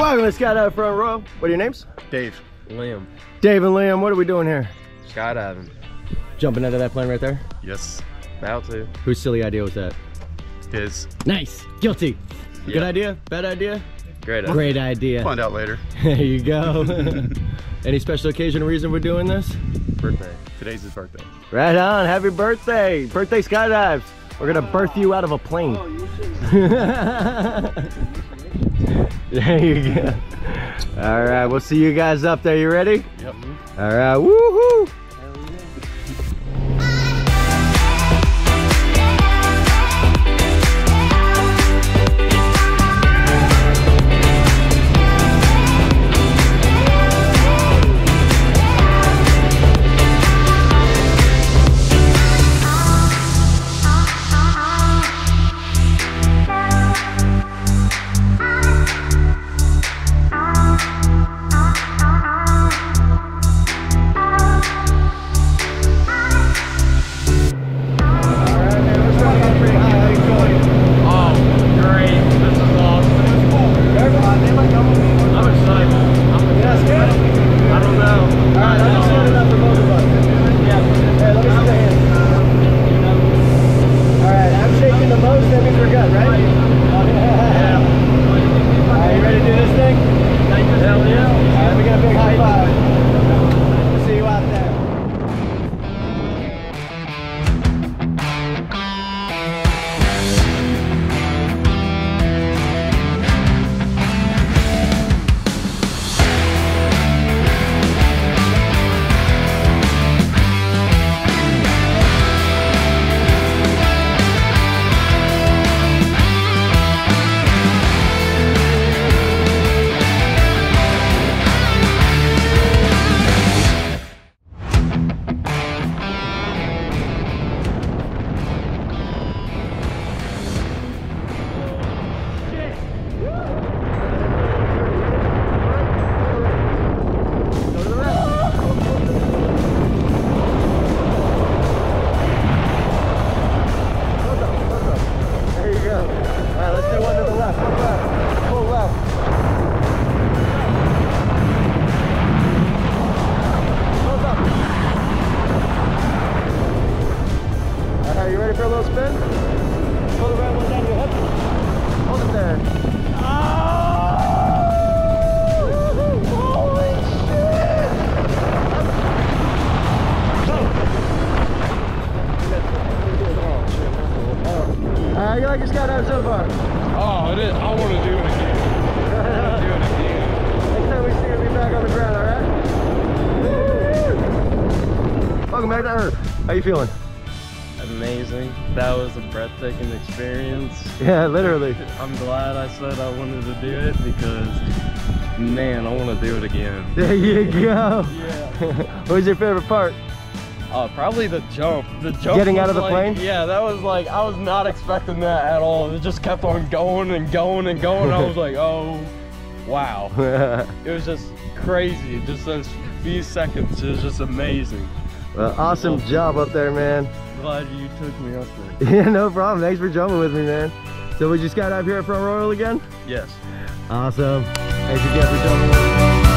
Welcome to Skydive Front Royal. What are your names? Dave. Liam. Dave and Liam, what are we doing here? Skydiving. Jumping out of that plane right there? Yes. About to. Whose silly idea was that? His. Nice. Guilty. Good idea? Bad idea? Great. idea. Great idea. Find out later. There you go. Any special occasion or reason we're doing this? Birthday. Today's his birthday. Right on. Happy birthday. Birthday skydives. We're going to birth you out of a plane. there you go. All right. We'll see you guys up there. You ready? Yep. All right. Woohoo. All right, you ready for a little spin? Pull the right one down your hip. Hold it there. Ah! Holy shit! How you like your skydive so far? Oh, it is. I want to do it again. do it again. Next time we see you, be back on the ground, alright? Welcome back to Earth. How you feeling? Amazing. That was a breathtaking experience. Yeah, literally. I'm glad I said I wanted to do it because, man, I want to do it again. There you go. Yeah. what was your favorite part? Uh, probably the jump. The jump. Getting out of the like- plane? Yeah, that was like I was not expecting that at all. It just kept on going and going and going. I was like, oh, wow. It was just crazy. Just those few seconds. It was just amazing. Well, awesome job up there, man. Glad you took me up there. Yeah, no problem. Thanks for jumping with me, man. So we just got up here at Front Royal again? Yes. Awesome. Thanks again for jumping with me.